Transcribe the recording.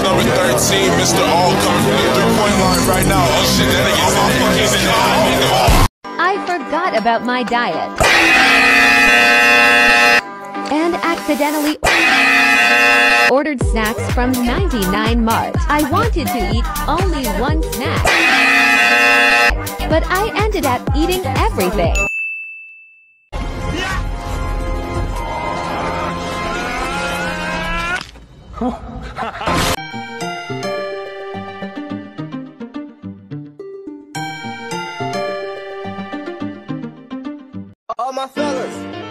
number 13, Mr. All coming from the three-point line right now. Oh shit, that nigga's I forgot about my diet. And accidentally ordered snacks from 99 Mart. I wanted to eat only one snack. But I ended up eating everything. All my fellas.